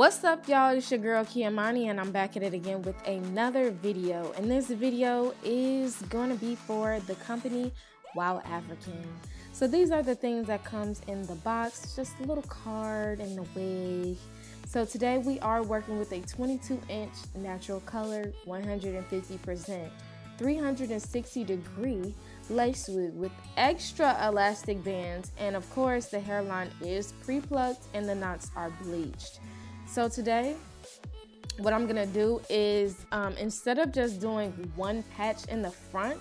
What's up y'all, it's your girl Kheumani and I'm back at it again with another video and this video is going to be for the company WowAfrican. So these are the things that comes in the box, just a little card and the wig. So today we are working with a 22 inch natural color 150% 360 degree lace wig with extra elastic bands and of course the hairline is pre-plucked and the knots are bleached. So today, what I'm gonna do is um, instead of just doing one patch in the front,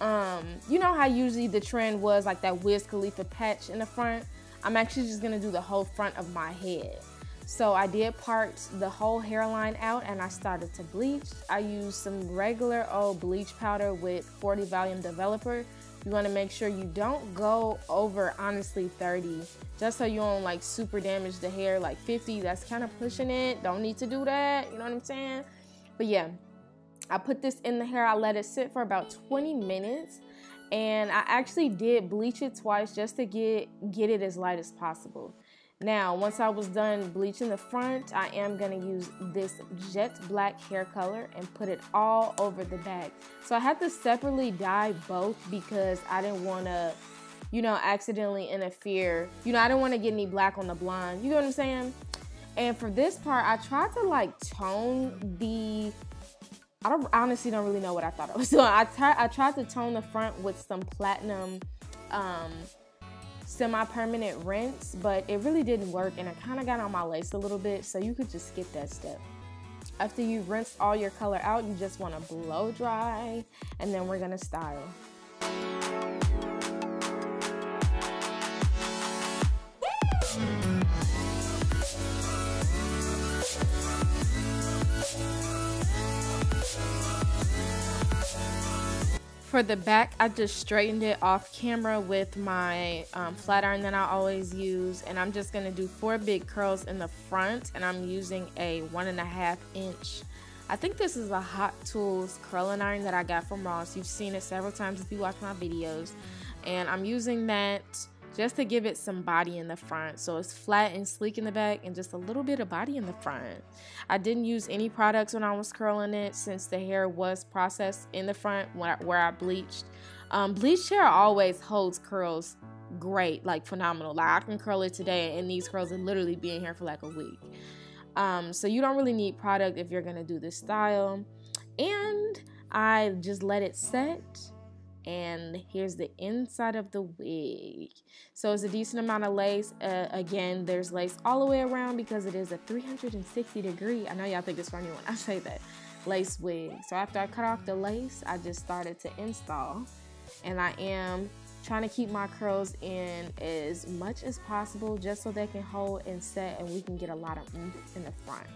um, you know how usually the trend was like that Wiz Khalifa patch in the front? I'm actually just gonna do the whole front of my head. So I did part the whole hairline out and I started to bleach. I used some regular old bleach powder with 40 volume developer you want to make sure you don't go over honestly 30 just so you don't like super damage the hair like 50 that's kind of pushing it. Don't need to do that you know what i'm saying? But yeah i put this in the hair. I let it sit for about 20 minutes and i actually did bleach it twice just to get get it as light as possible now, once I was done bleaching the front, I am going to use this jet black hair color and put it all over the back. So I had to separately dye both because I didn't want to, you know, accidentally interfere. You know, I didn't want to get any black on the blonde. You know what I'm saying? And for this part, I tried to like tone the I don't I honestly don't really know what I thought I was doing. I, tried I tried to tone the front with some platinum um, semi-permanent rinse, but it really didn't work and it kind of got on my lace a little bit, so you could just skip that step. After you rinse all your color out, you just want to blow dry and then we're to style. For the back, I just straightened it off camera with my um, flat iron that I always use. And I'm just to do four big curls in the front. And I'm using a one and a half inch. I think this is a Hot Tools curling iron that I got from Ross. You've seen it several times if you watch my videos. And I'm using that just to give it some body in the front. So it's flat and sleek in the back and just a little bit of body in the front. I didn't use any products when I was curling it since the hair was processed in the front where I, where I bleached. Um, bleached hair always holds curls great, like phenomenal. Like I can curl it today and these curls are literally being here for like a week. Um, so you don't really need product if you're gonna do this style. And I just let it set and here's the inside of the wig. So it's a decent amount of lace. Uh, again there's lace all the way around because it is a 360 degree. I know y'all think it's funny when i say that. Lace wig. So after i cut off the lace i just started to install. And i am trying to keep my curls in as much as possible just so they can hold and set and we can get a lot of oomph in the front.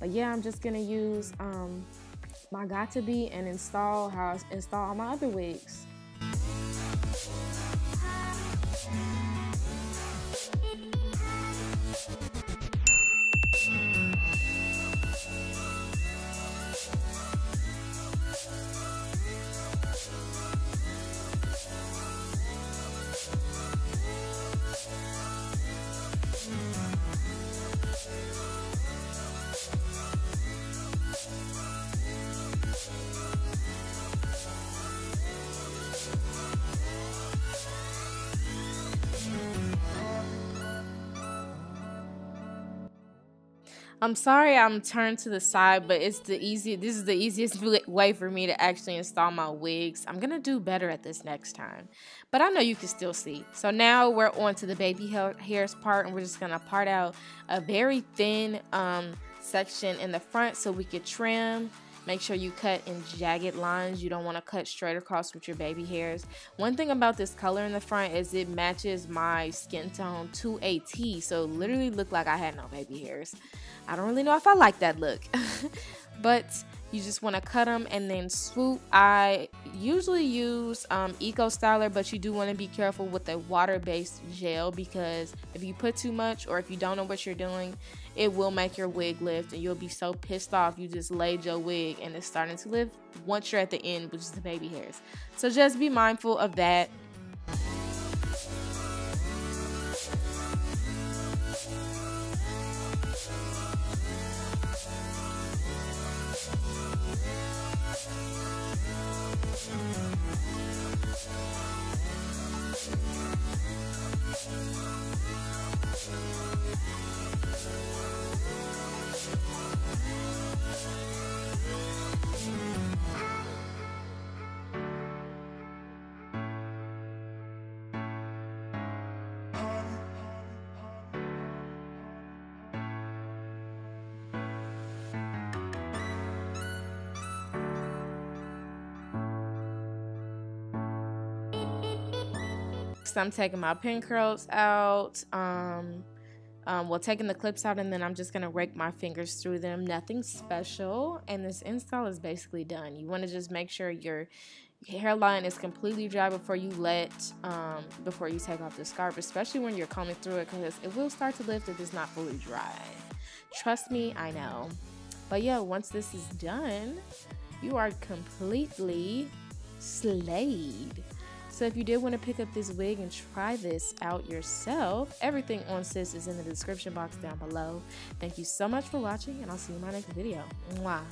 But yeah i'm just gonna use um, my Got2b and install how I install all my other wigs. I'm sorry I'm turned to the side, but it's the easy. This is the easiest way for me to actually install my wigs. I'm gonna do better at this next time, but I know you can still see. So now we're on to the baby hairs part, and we're just gonna part out a very thin um, section in the front so we could trim Make sure you cut in jagged lines. You don't want to cut straight across with your baby hairs. One thing about this color in the front is it matches my skin tone to a T. So literally looked like I had no baby hairs. I don't really know if I like that look. but you just want to cut them and then swoop. I usually use um, Eco Styler, but you do want to be careful with a water-based gel because if you put too much or if you don't know what you're doing, it will make your wig lift and you'll be so pissed off you just laid your wig and it's starting to lift once you're at the end, which is the baby hairs. So just be mindful of that. Next, I'm taking my pin curls out. Um, um, well, taking the clips out, and then I'm just gonna rake my fingers through them. Nothing special, and this install is basically done. You want to just make sure your hairline is completely dry before you let um, before you take off the scarf, especially when you're combing through it, because it will start to lift if it's not fully dry. Trust me, I know. But yeah, once this is done, you are completely slayed. So if you did want to pick up this wig and try this out yourself, everything on Sis is in the description box down below. Thank you so much for watching, and I'll see you in my next video. Mwah.